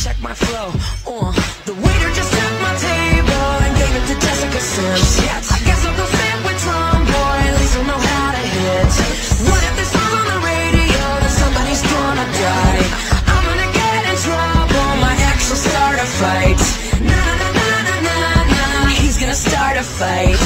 check my flow. Uh, the waiter just took my table and gave it to Jessica Sims. I guess I'll go sit with Tom Boy. At least I know how to hit. What if this song's on the radio? Then somebody's gonna die. I'm gonna get in trouble. My ex will start a fight. Na na na na na na. He's gonna start a fight.